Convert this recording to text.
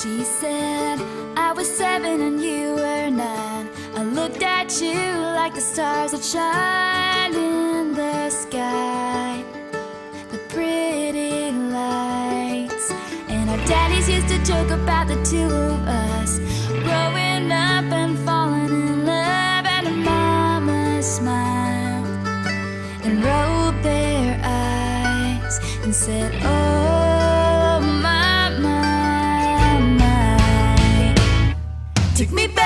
She said, I was seven and you were nine. I looked at you like the stars that shine in the sky, the pretty lights. And our daddies used to joke about the two of us growing up and falling in love. And mama smiled and rolled their eyes and said, Oh. Take me